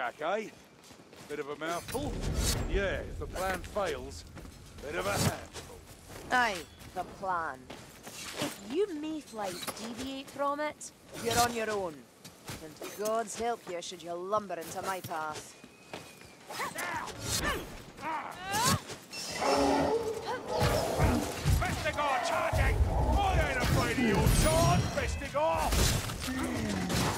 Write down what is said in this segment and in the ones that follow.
Argak, eh? Bit of a mouthful? Yeah, if the plan fails, bit of a handful. Aye, the plan. If you mayflies deviate from it, you're on your own. And God's help you should you lumber into my path. Bestigor charging! I ain't afraid of your charge, Bestigor!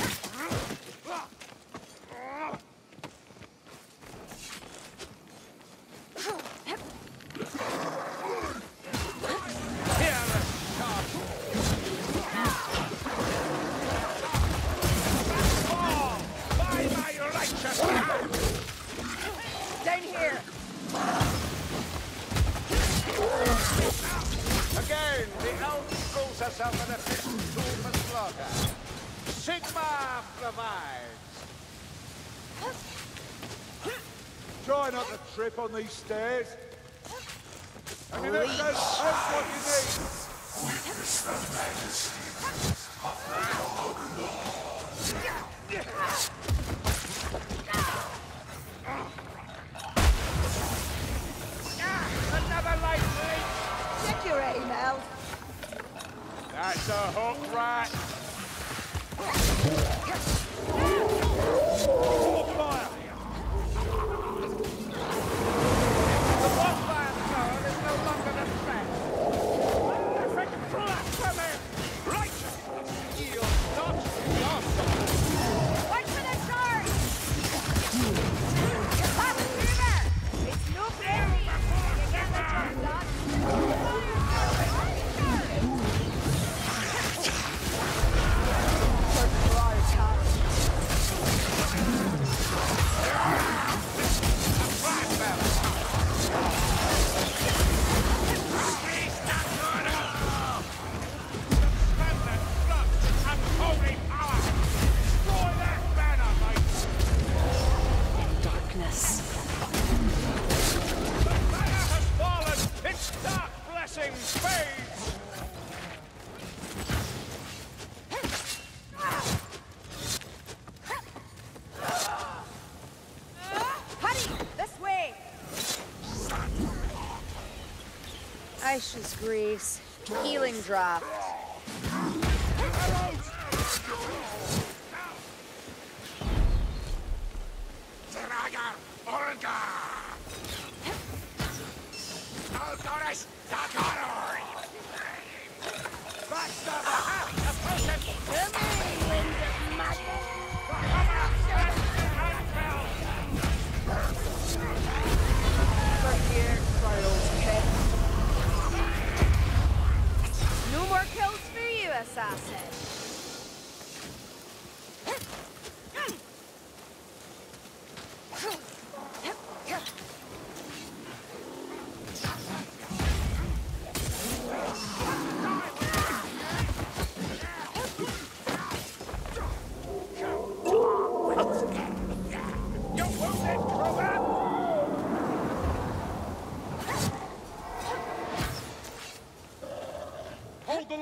Try not to trip on these stairs. I mean, that's, that's, that's what you need. Another light leak. Check your aim, Elf. That's a hook rat. Grace. Healing draft.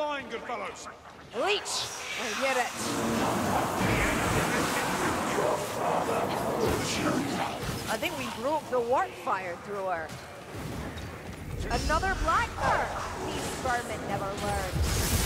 Line, good fellows! I hear it. I think we broke the warp fire thrower. Another blackbird! These vermin never learn.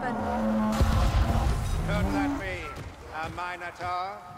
Vermin. Could that be a Minotaur?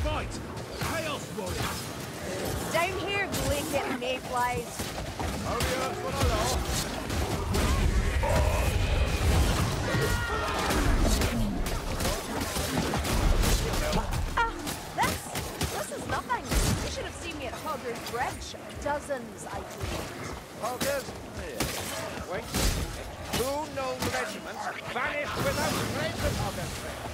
Spite! Chaos Warriors! Down here, blanket mayflies. Only earth for the law. Ah, this, this is nothing. You should have seen me at Hogger's Bridge. Dozens, I believe. Hoggers? Wait. Two known regiments vanished without trace of Hoggers.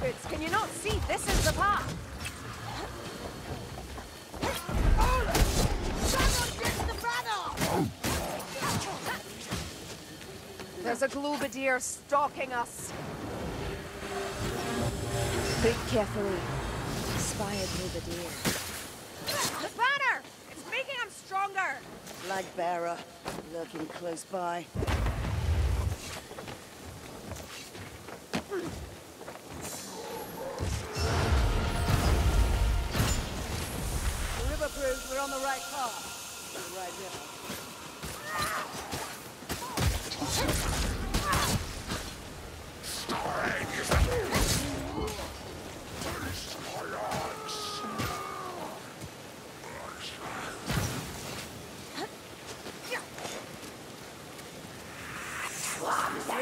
Can you not see? This is the path. There's a Globadier stalking us. Think carefully. Spy a Globadier. The banner! It's making him stronger! Flag bearer, lurking close by. Proves we're on the right path. Right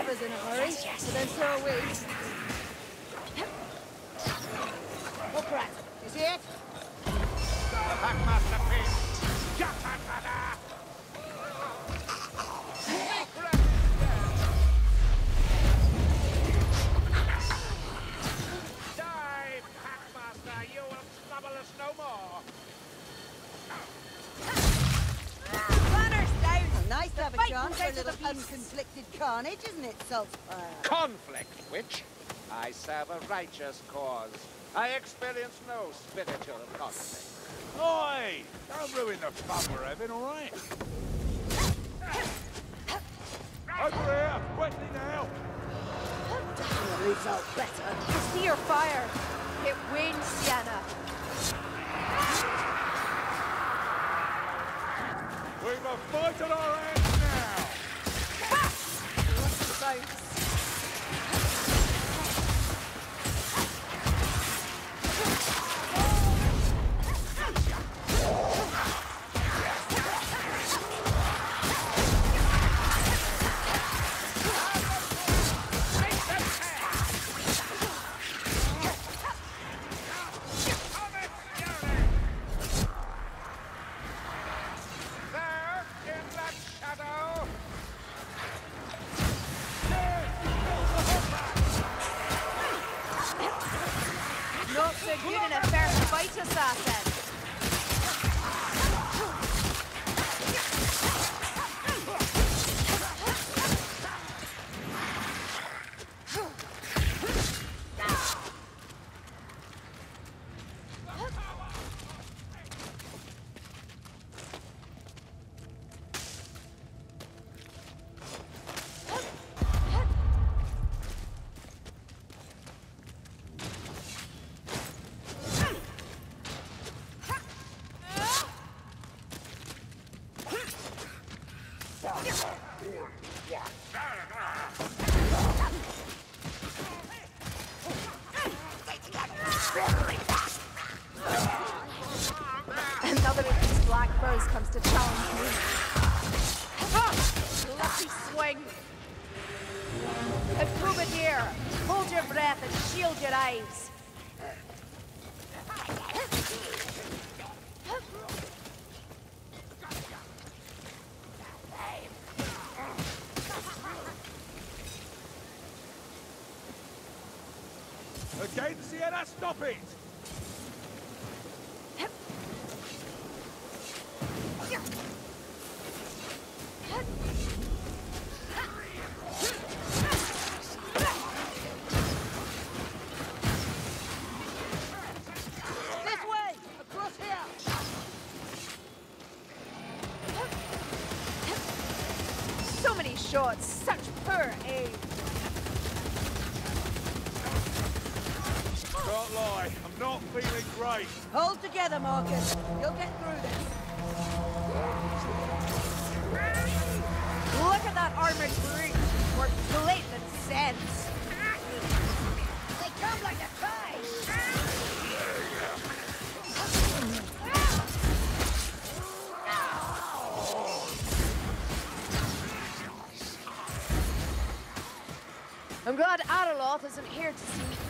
river's in a hurry, so then so we. To have a fight chance for a little the unconflicted carnage, isn't it, Saltzpyre? Conflict, witch! I serve a righteous cause. I experience no spiritual conflict. Oi! Don't ruin the fun we're having, all right? Over here! Quickly now! Definitely felt better. I see your fire. It wanes, Sienna. We've a fight at our hands now! What's buzz comes to challenge me. Lucky swing! And hold your breath and shield your eyes. Again, Sienna, stop it! Lie, I'm not feeling great. Hold together, Markus. You'll get through this. Look at that armored brute. More than sense. They come like a tide! I'm glad Adaloth isn't here to see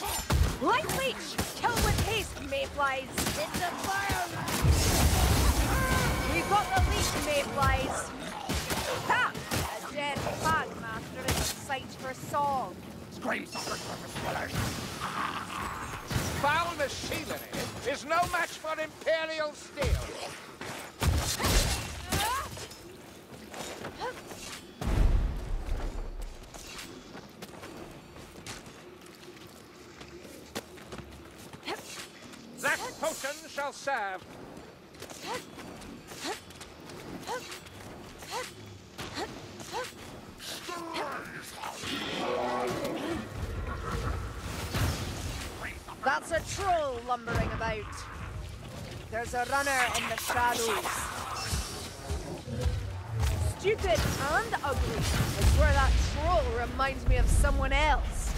use this worthless arrows. Rathelm, shoot us! Into blue. Go across! Gamon's flavor! Light leech! Kill with haste, mayflies! It's a fire We've got the leech, mayflies! Ha! A dead fag master is a sight for song. Foul machinery is no match for Imperial steel. Shall serve. That's a troll lumbering about. There's a runner in the shadows. Stupid and ugly. I swear that troll reminds me of someone else.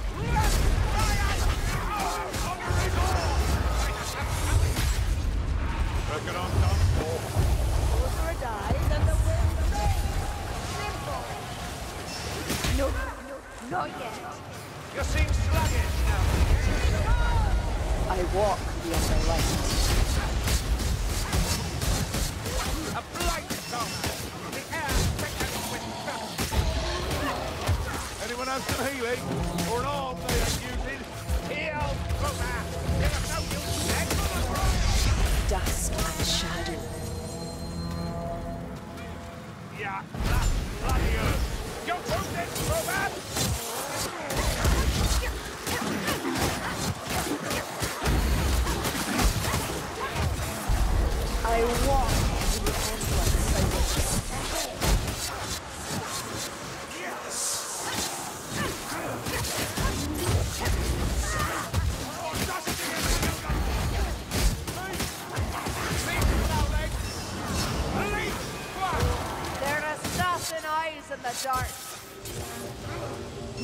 Dark.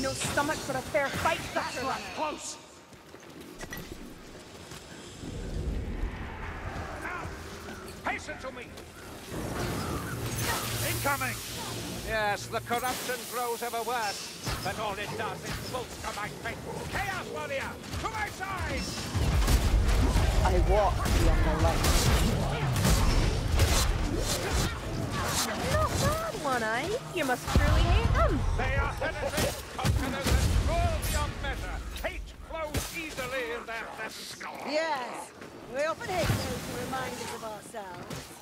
No stomach for a fair fight, Dr. Runner. Close! Hasten to me. Incoming! Yes, the corruption grows ever worse, but all it does is bolster my faith. Chaos Warrior, to my side! I walk beyond the light. Not bad, one eye. You must truly hate them. They are heretics, conquerors, and cruel beyond measure. Hate flows easily in their depths. Yes. We often hate those who remind us of ourselves.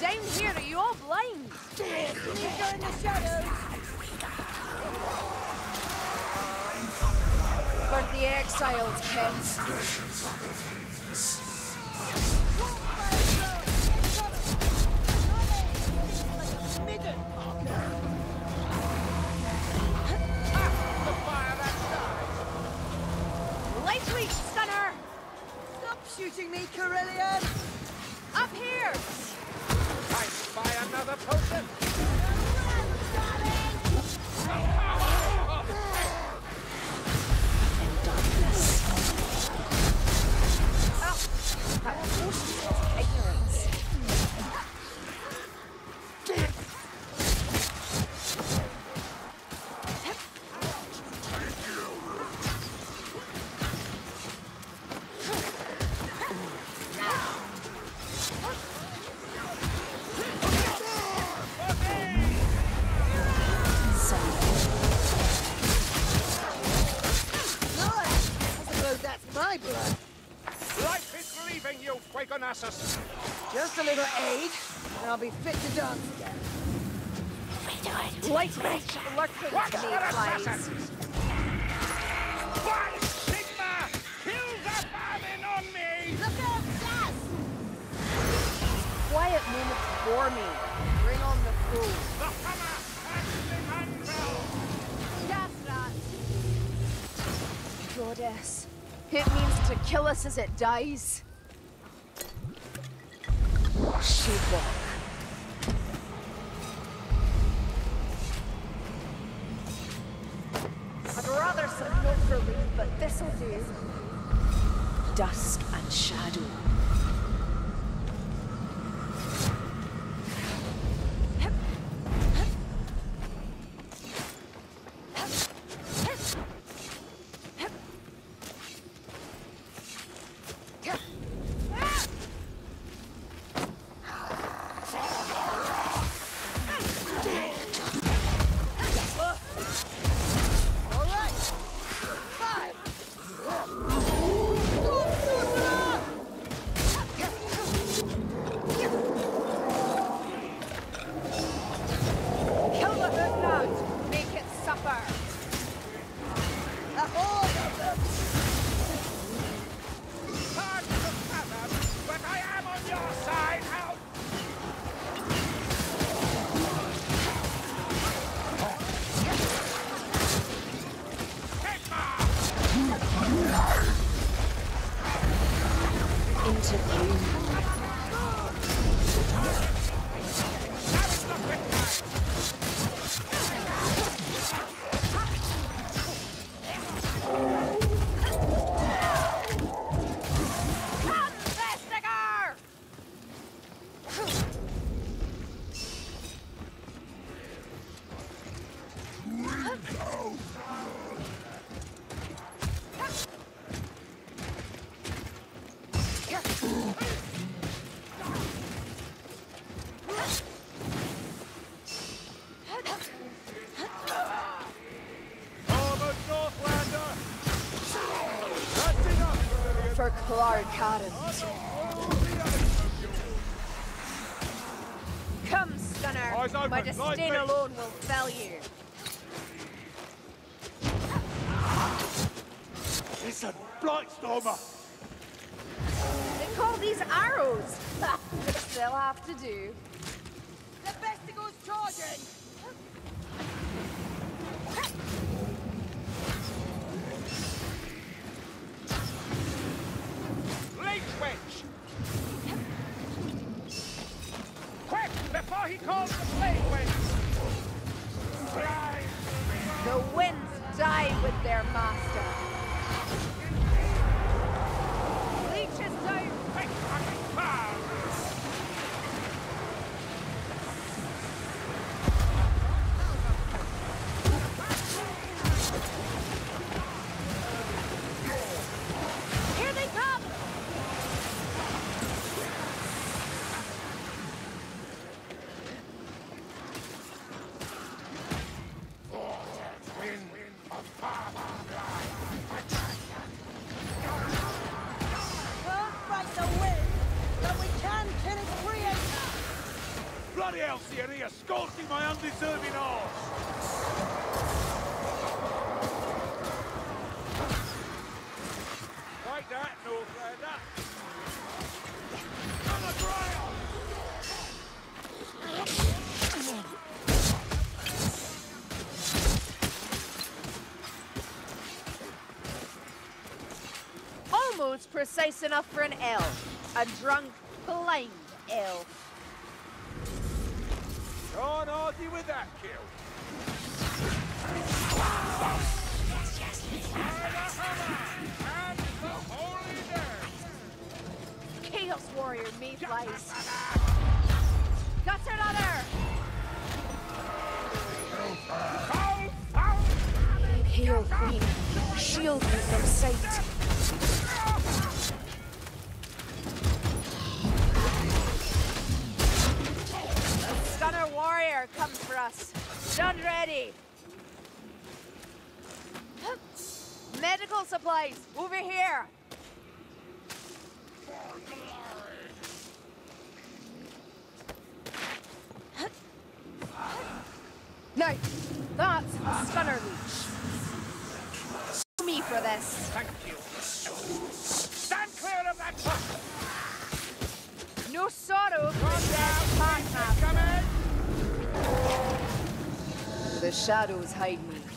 Down here, are you all blind? You go in the shadows. For the exiled kids. My blood. Life is leaving you, Fuegonasus. Just a little aid, and I'll be fit to dance again. Lightning lurking Watch me for flies. assassins! Why, Sigmar! Kill the vermin on me! Look out, Jazz! Quiet moments bore me. Bring on the fool. The hammer and the anvil! Goddess. It means to kill us as it dies. Sheepwalk. I'd rather some milk relief, but this'll do. Dusk and shadow. For precise enough for an elf. A drunk, blind elf. Can't that, kill. Chaos Warrior mayflies. Got another! Pale Queen, shield me from sight. Comes for us. Done ready. Medical supplies, over here. No, that's a stunner leech. Me for this. Thank you. Stand clear of that foot! No sorrow for a dead partner. The shadows hide me.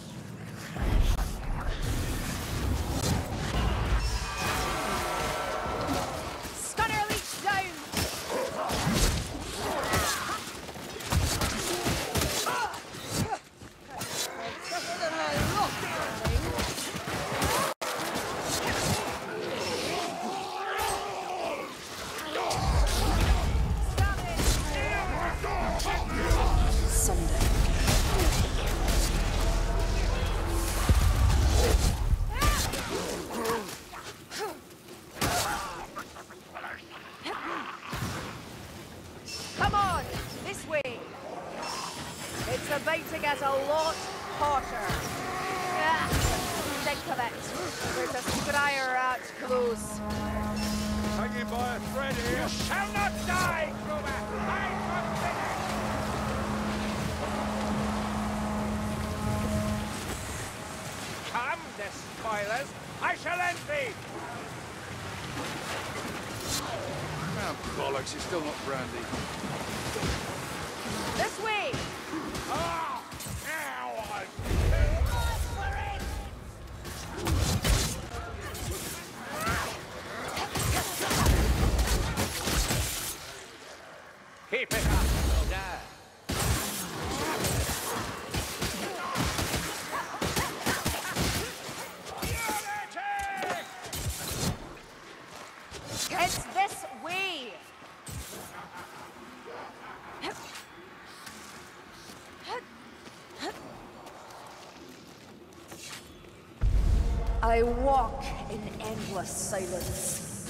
I walk in endless silence.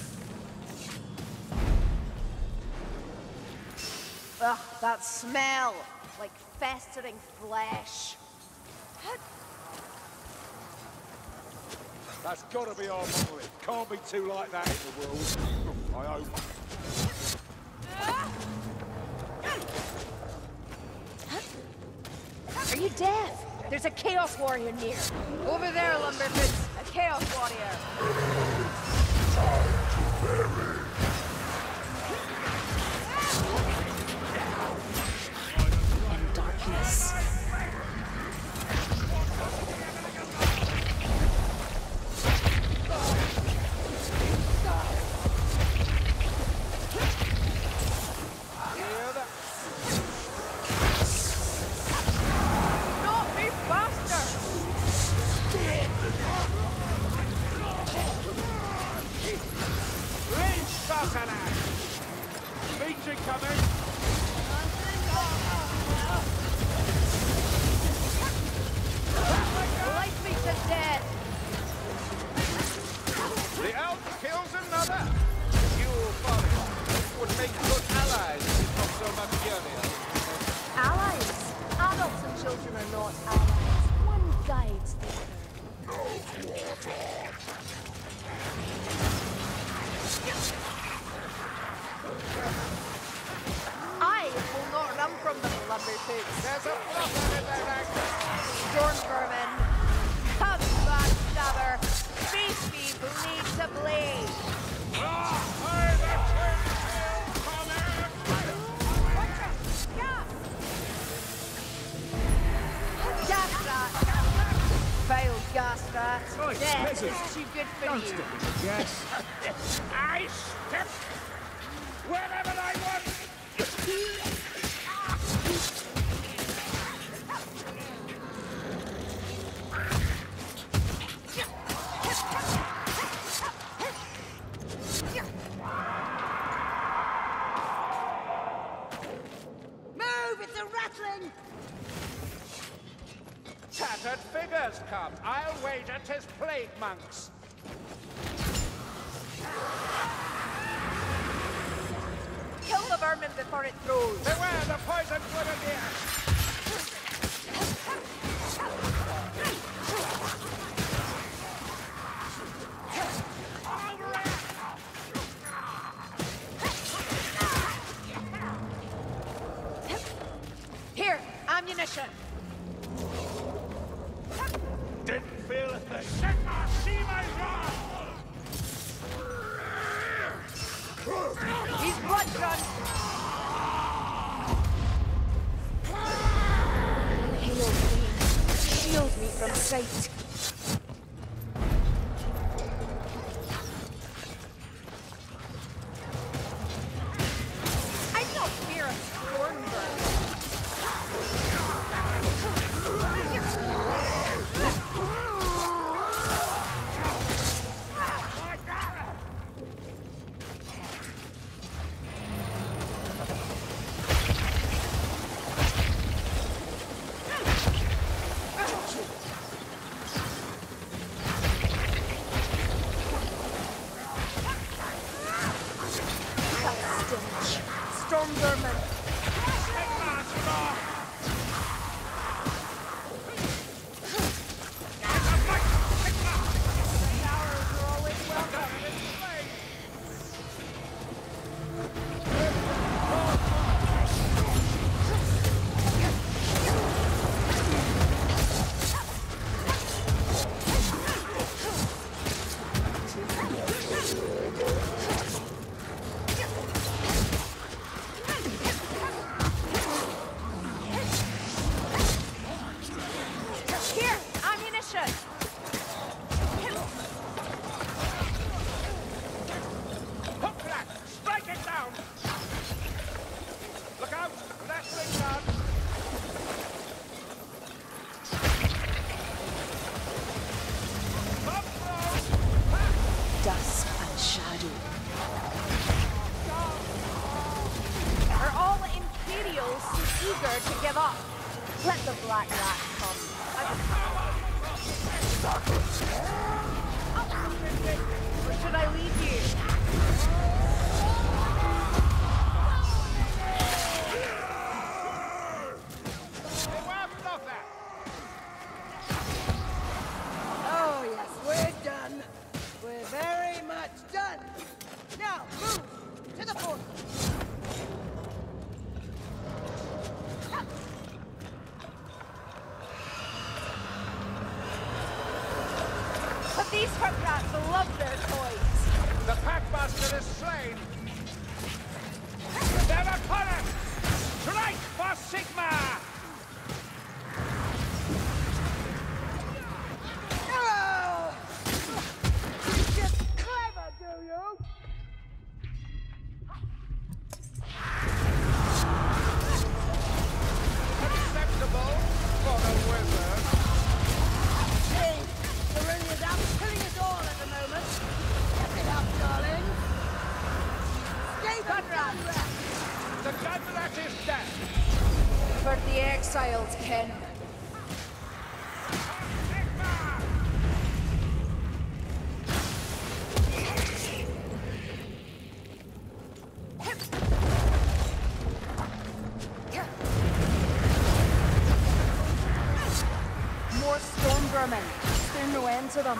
Ugh, that smell, like festering flesh. That's gotta be our model. It can't be too like that in the world. I hope. Are you deaf? There's a Chaos Warrior near. Over there, Lumberfoots. Chaos Warrior. Oi, peasants! Too good for Don't. Yes. I stepped Manx. them.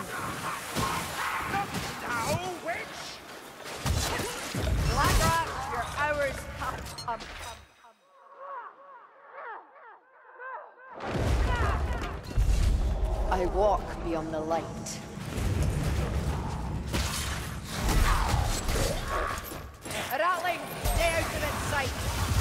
Blackrock, your hours come. I walk beyond the light. Ratling, stay out of its sight.